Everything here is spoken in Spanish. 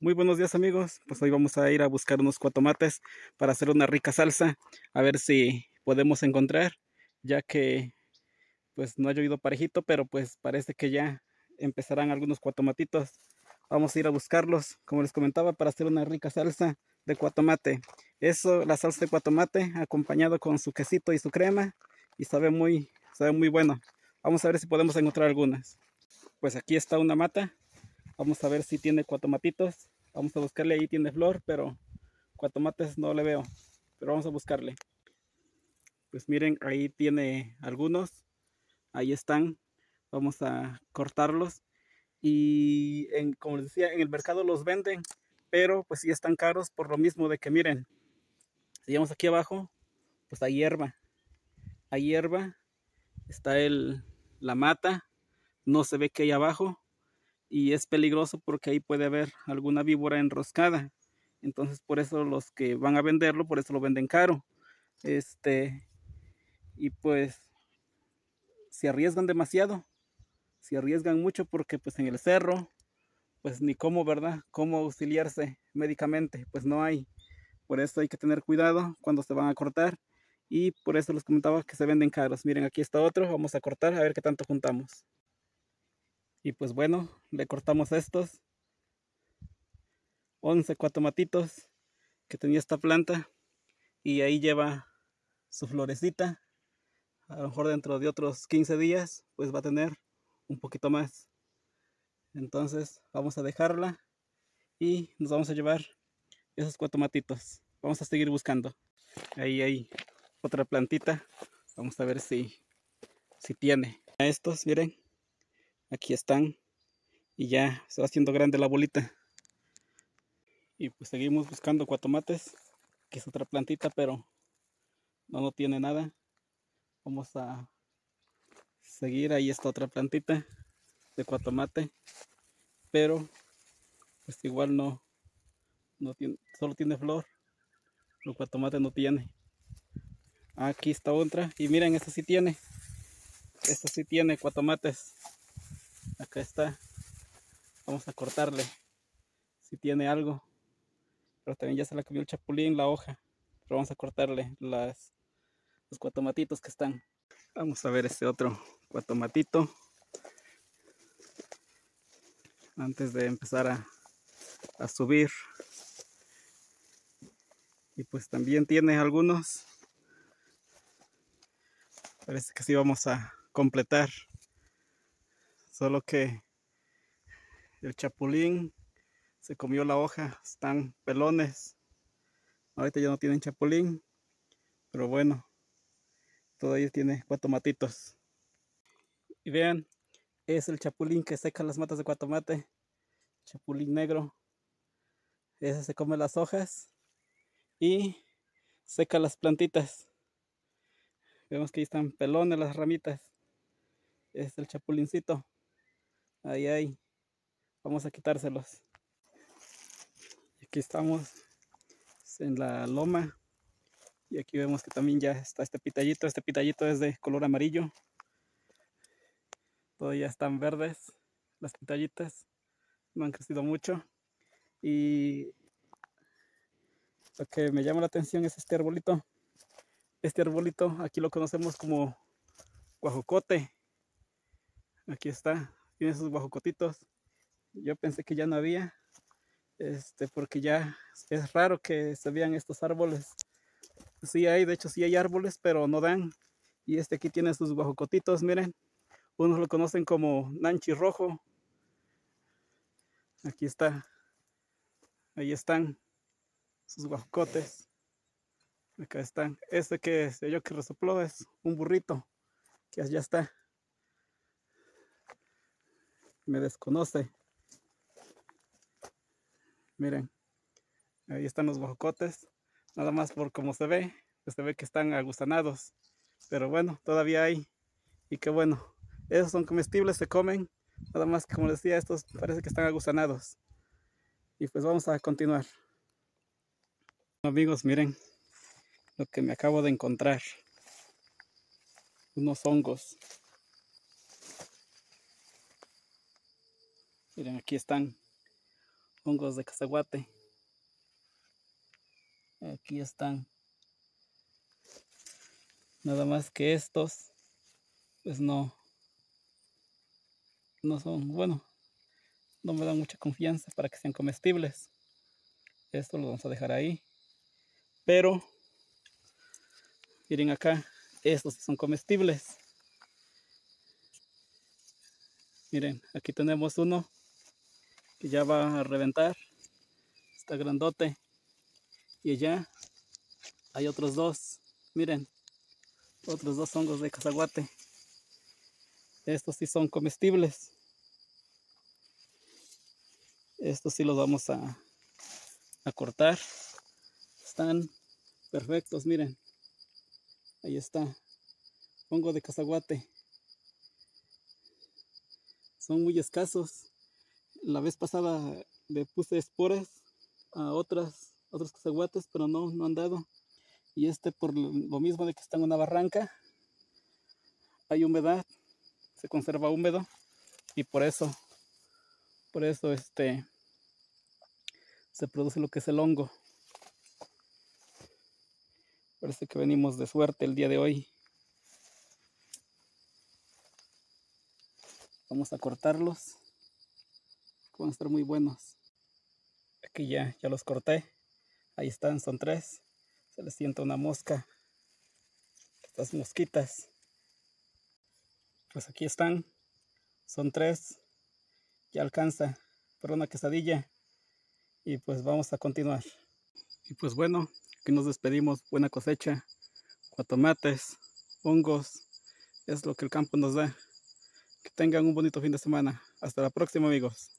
Muy buenos días amigos, pues hoy vamos a ir a buscar unos cuatomates para hacer una rica salsa, a ver si podemos encontrar, ya que pues no ha llovido parejito, pero pues parece que ya empezarán algunos cuatomatitos. Vamos a ir a buscarlos, como les comentaba, para hacer una rica salsa de cuatomate. Eso, la salsa de cuatomate acompañado con su quesito y su crema y sabe muy, sabe muy bueno. Vamos a ver si podemos encontrar algunas. Pues aquí está una mata Vamos a ver si tiene cuatomatitos. Vamos a buscarle ahí, tiene flor, pero cuatomates no le veo. Pero vamos a buscarle. Pues miren, ahí tiene algunos. Ahí están. Vamos a cortarlos. Y como les decía, en el mercado los venden. Pero pues sí están caros por lo mismo de que miren. Si vamos aquí abajo, pues hay hierba. Hay hierba. Está el, la mata. No se ve que hay abajo y es peligroso porque ahí puede haber alguna víbora enroscada. Entonces por eso los que van a venderlo, por eso lo venden caro. Este, y pues se arriesgan demasiado, se arriesgan mucho porque pues en el cerro, pues ni cómo, ¿verdad? Cómo auxiliarse médicamente, pues no hay. Por eso hay que tener cuidado cuando se van a cortar y por eso les comentaba que se venden caros. Miren, aquí está otro, vamos a cortar a ver qué tanto juntamos. Y pues bueno, le cortamos estos 11 cuatomatitos que tenía esta planta y ahí lleva su florecita. A lo mejor dentro de otros 15 días pues va a tener un poquito más. Entonces vamos a dejarla y nos vamos a llevar esos cuatomatitos. Vamos a seguir buscando. Ahí hay otra plantita. Vamos a ver si, si tiene. Estos, miren, aquí están y ya se va haciendo grande la bolita. Y pues seguimos buscando cuatomates que es otra plantita pero no no tiene nada. Vamos a seguir ahí está otra plantita de cuatomate pero pues igual no no tiene solo tiene flor el cuatomate no tiene. Aquí está otra y miren esta sí tiene esta sí tiene cuatomates acá está. Vamos a cortarle si tiene algo. Pero también ya se la comió el chapulín la hoja. Pero vamos a cortarle las los cuatomatitos que están. Vamos a ver este otro cuatomatito. Antes de empezar a, a subir. Y pues también tiene algunos. Parece que sí vamos a completar Solo que el chapulín se comió la hoja, están pelones. Ahorita ya no tienen chapulín, pero bueno, todavía tiene cuatro matitos. Y vean, es el chapulín que seca las matas de cuatomate, chapulín negro. Ese se come las hojas y seca las plantitas. Vemos que ahí están pelones las ramitas. es el chapulincito. Ahí, ahí. Vamos a quitárselos. Aquí estamos en la loma. Y aquí vemos que también ya está este pitallito. Este pitallito es de color amarillo. Todavía están verdes las pitallitas. No han crecido mucho. Y lo que me llama la atención es este arbolito. Este arbolito aquí lo conocemos como guajocote. Aquí está tiene sus guajocotitos. Yo pensé que ya no había, este, porque ya es raro que se vean estos árboles. Sí hay, de hecho sí hay árboles, pero no dan. Y este aquí tiene sus guajocotitos, miren. Unos lo conocen como nanchi rojo. Aquí está. Ahí están sus guajocotes. Acá están. Este que se yo que resopló es un burrito. Que allá está me desconoce. Miren, ahí están los guajocotes. Nada más por como se ve, pues se ve que están agusanados. Pero bueno, todavía hay. Y qué bueno. Esos son comestibles, se comen. Nada más que como decía, estos parece que están agusanados. Y pues vamos a continuar. Amigos, miren lo que me acabo de encontrar. Unos hongos. Miren, aquí están hongos de cazaguate. Aquí están. Nada más que estos, pues no, no son, bueno, no me dan mucha confianza para que sean comestibles. Esto lo vamos a dejar ahí. Pero, miren acá, estos son comestibles. Miren, aquí tenemos uno que ya va a reventar. Está grandote. Y allá hay otros dos. Miren, otros dos hongos de cazaguate. Estos sí son comestibles. Estos sí los vamos a, a cortar. Están perfectos, miren. Ahí está. Hongo de cazaguate. Son muy escasos. La vez pasada le puse esporas a otras, otros cazaguates, pero no, no han dado. Y este por lo mismo de que está en una barranca, hay humedad, se conserva húmedo y por eso por eso este se produce lo que es el hongo. Parece que venimos de suerte el día de hoy. Vamos a cortarlos. Van a estar muy buenos. Aquí ya, ya los corté. Ahí están, son tres. Se les sienta una mosca. Estas mosquitas. Pues aquí están. Son tres ya alcanza para una quesadilla y pues vamos a continuar y pues bueno aquí nos despedimos buena cosecha tomates hongos es lo que el campo nos da que tengan un bonito fin de semana hasta la próxima amigos